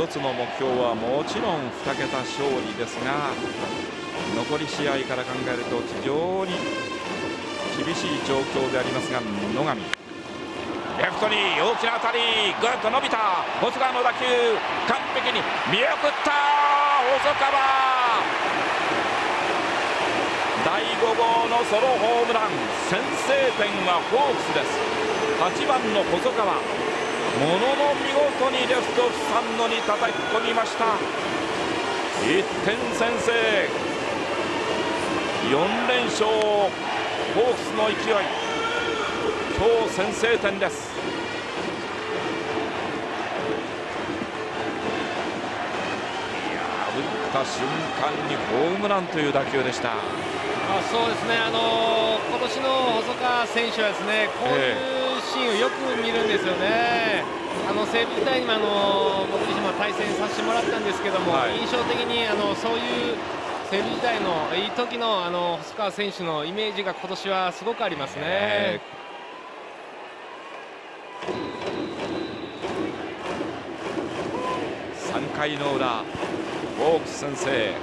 一つの目標はもちろん2桁勝利ですが残り試合から考えると非常に厳しい状況でありますが野上。レフトに大きな当たりぐっと伸びた。細川の打球完璧に見送った。細川。第5号のソロホームラン。先制点はホークスです。8番の細川。ものの見事にレフトスタンドに叩き込みました。1点先制。4連勝。ホークスの勢い。今日先制点です。いや打った瞬間にホームランという打球でした。あそうですね、あのー、今年の細川選手はですねこういうシーンをよく見るんですよね、あの西武時代にも、あの僕自身も対戦させてもらったんですけども、はい、印象的にあのそういう西武時代のいい時のあの細川選手のイメージが今年はすごくありますね。3回の裏ホークス先生